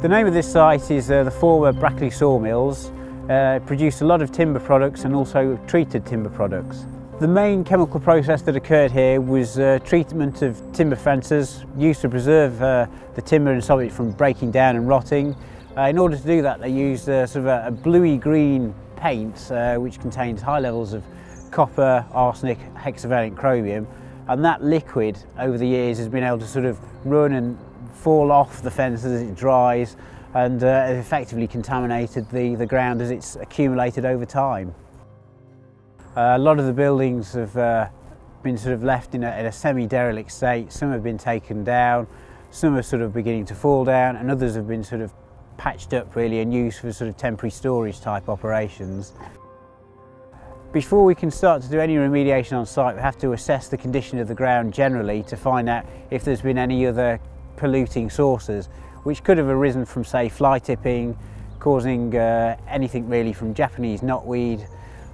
The name of this site is uh, the former Brackley Sawmills. Uh, produced a lot of timber products and also treated timber products. The main chemical process that occurred here was uh, treatment of timber fences used to preserve uh, the timber and stop it from breaking down and rotting. Uh, in order to do that they used uh, sort of a, a bluey green paint uh, which contains high levels of copper, arsenic, hexavalent chromium and that liquid over the years has been able to sort of run and fall off the fence as it dries and uh, effectively contaminated the, the ground as it's accumulated over time. Uh, a lot of the buildings have uh, been sort of left in a, a semi-derelict state, some have been taken down, some are sort of beginning to fall down and others have been sort of patched up really and used for sort of temporary storage type operations. Before we can start to do any remediation on site we have to assess the condition of the ground generally to find out if there's been any other polluting sources which could have arisen from say fly tipping, causing uh, anything really from Japanese knotweed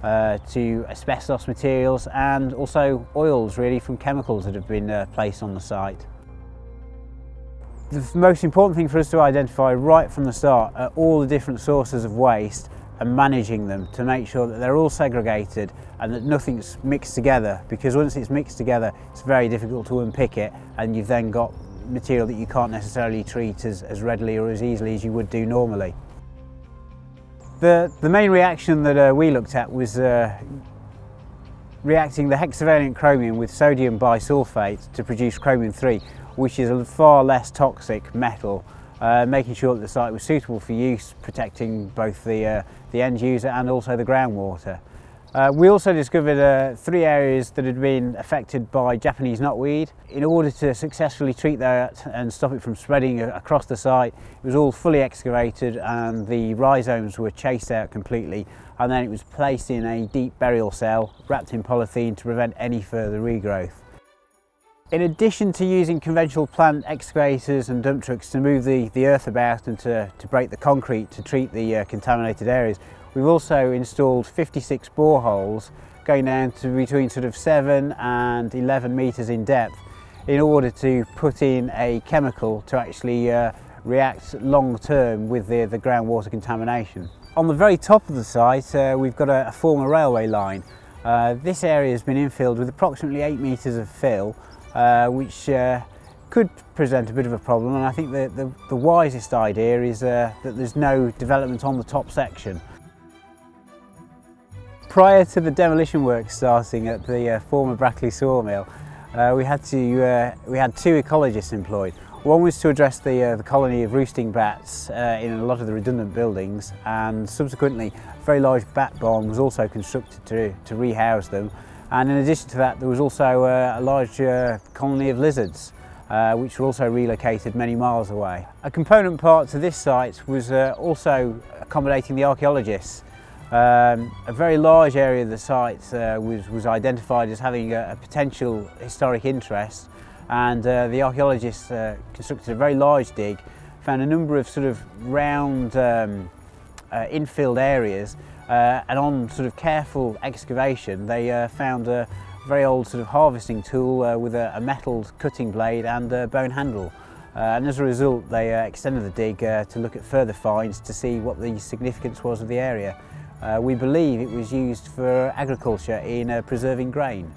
uh, to asbestos materials and also oils really from chemicals that have been uh, placed on the site. The most important thing for us to identify right from the start are all the different sources of waste and managing them to make sure that they're all segregated and that nothing's mixed together because once it's mixed together it's very difficult to unpick it and you've then got material that you can't necessarily treat as, as readily or as easily as you would do normally. The, the main reaction that uh, we looked at was uh, reacting the hexavalent chromium with sodium bisulfate to produce chromium-3, which is a far less toxic metal, uh, making sure that the site was suitable for use, protecting both the, uh, the end user and also the groundwater. Uh, we also discovered uh, three areas that had been affected by Japanese knotweed. In order to successfully treat that and stop it from spreading across the site, it was all fully excavated and the rhizomes were chased out completely and then it was placed in a deep burial cell wrapped in polythene to prevent any further regrowth. In addition to using conventional plant excavators and dump trucks to move the, the earth about and to, to break the concrete to treat the uh, contaminated areas, We've also installed 56 boreholes going down to between sort of 7 and 11 metres in depth in order to put in a chemical to actually uh, react long term with the, the groundwater contamination. On the very top of the site uh, we've got a, a, former railway line. Uh, this area has been infilled with approximately 8 metres of fill uh, which uh, could present a bit of a problem and I think the, the, the wisest idea is uh, that there's no development on the top section. Prior to the demolition work starting at the uh, former Brackley sawmill, uh, we had to uh, we had two ecologists employed. One was to address the, uh, the colony of roosting bats uh, in a lot of the redundant buildings and subsequently a very large bat barn was also constructed to, to rehouse them and in addition to that there was also uh, a large colony of lizards uh, which were also relocated many miles away. A component part to this site was uh, also accommodating the archaeologists um, a very large area of the site uh, was, was identified as having a, a potential historic interest and uh, the archaeologists uh, constructed a very large dig, found a number of sort of round um, uh, infilled areas uh, and on sort of careful excavation they uh, found a very old sort of harvesting tool with a, a metal cutting blade and a bone handle. and as a result they extended the dig to look at further finds to see what the significance was of the area. Uh, we believe it was used for agriculture in uh, preserving grain.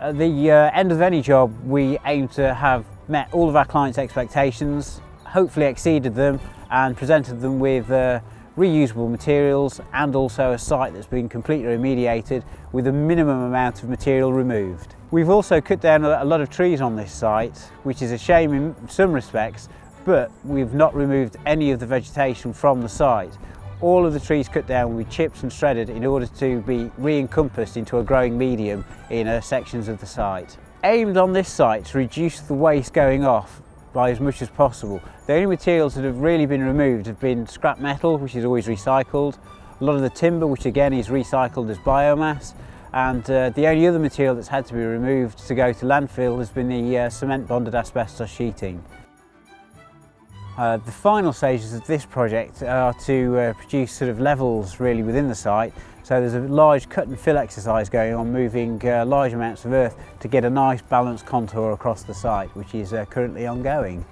At the uh, end of any job, we aim to have met all of our clients' expectations, hopefully exceeded them and presented them with uh, reusable materials and also a site that's been completely remediated with a minimum amount of material removed. We've also cut down a lot of trees on this site, which is a shame in some respects, but we've not removed any of the vegetation from the site. All of the trees cut down will be chipped and shredded in order to be re-encompassed into a growing medium in uh, sections of the site. Aimed on this site to reduce the waste going off by as much as possible. The only materials that have really been removed have been scrap metal, which is always recycled, a lot of the timber, which again is recycled as biomass, and uh, the only other material that's had to be removed to go to landfill has been the uh, cement bonded asbestos sheeting. Uh, the final stages of this project are to uh, produce sort of levels really within the site. So there's a large cut and fill exercise going on, moving uh, large amounts of earth to get a nice balanced contour across the site, which is uh, currently ongoing.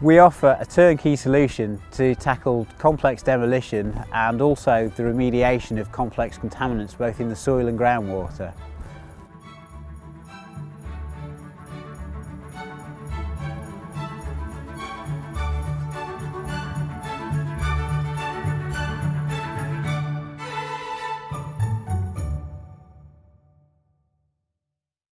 We offer a turnkey solution to tackle complex demolition and also the remediation of complex contaminants both in the soil and groundwater.